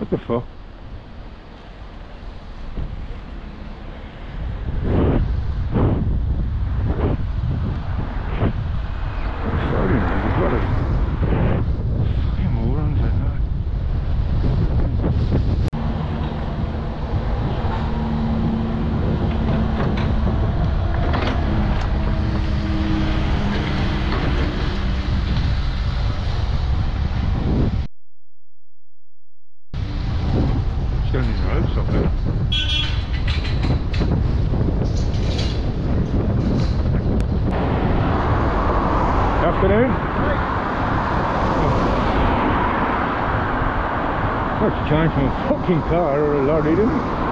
What the fuck? Sorry, man, still need ropes up there. Afternoon. Hi. That's a chance from a fucking car or a lorry, didn't it?